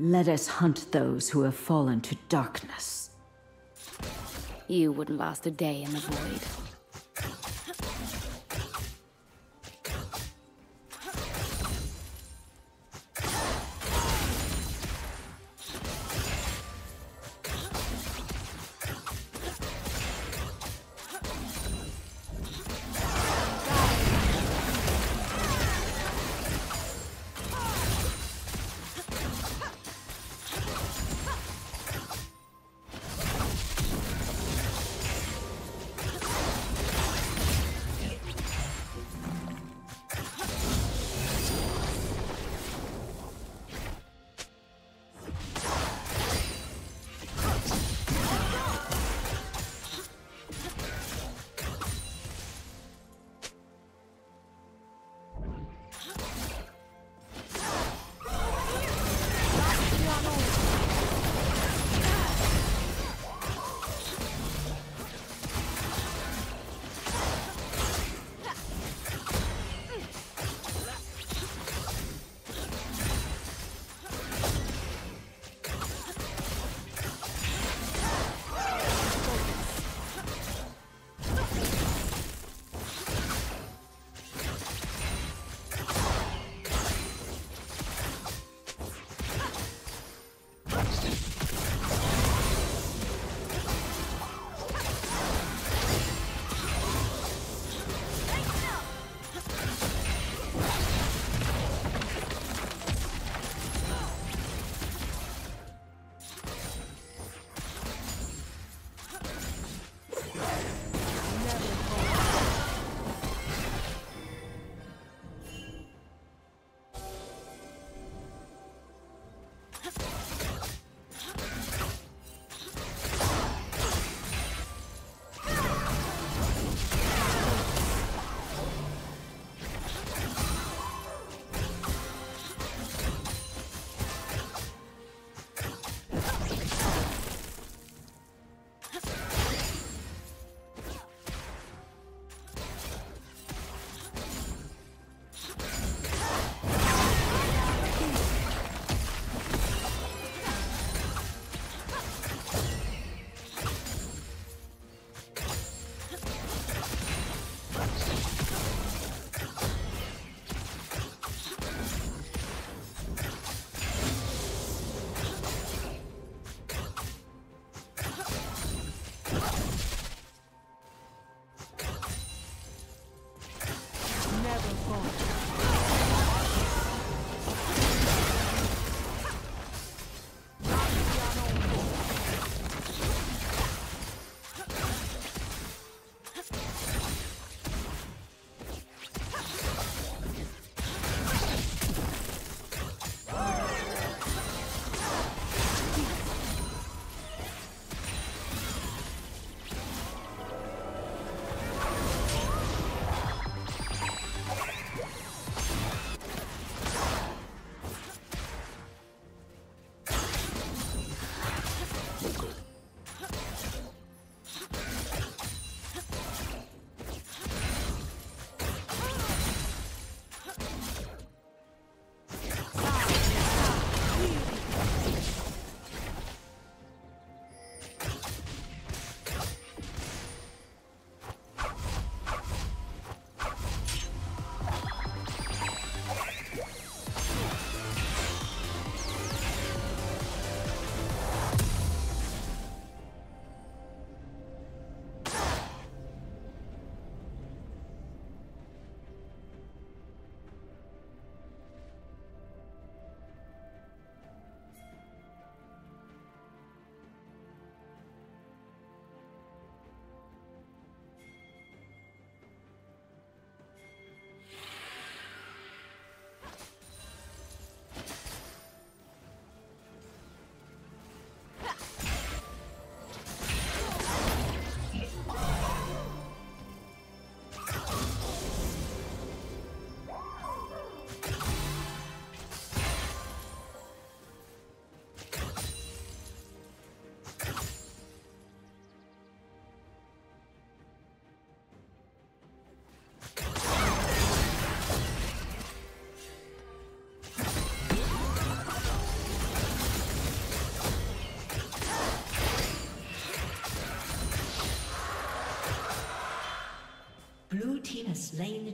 Let us hunt those who have fallen to darkness. You wouldn't last a day in the void.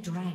dragon.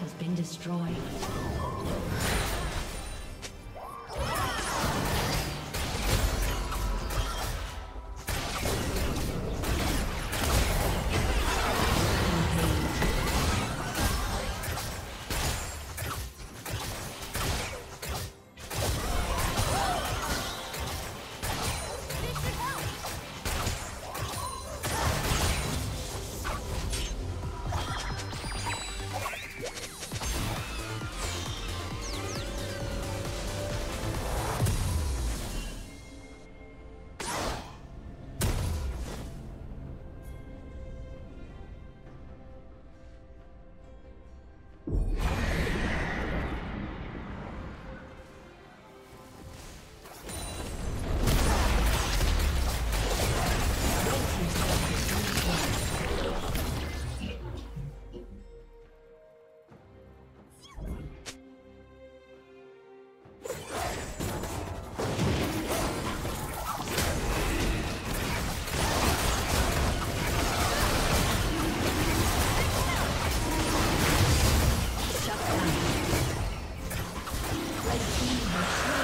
has been destroyed. Thank you.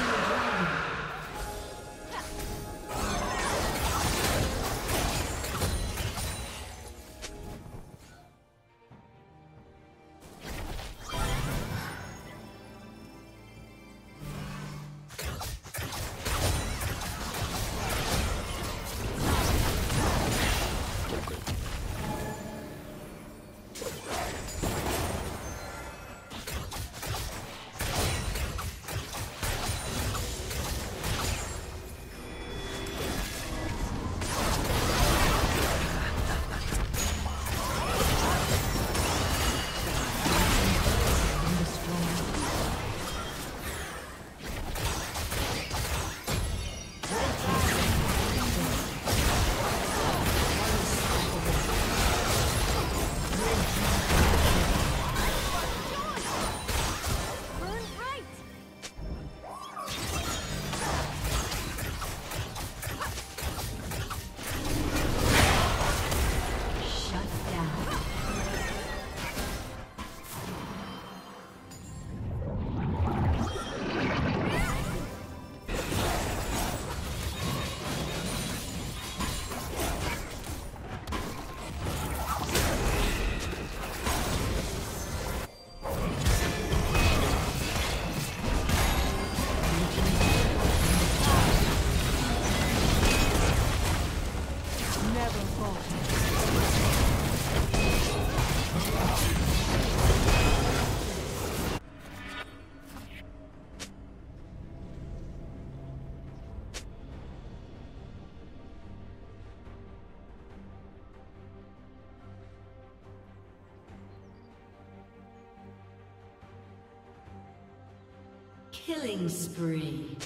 Killing spree.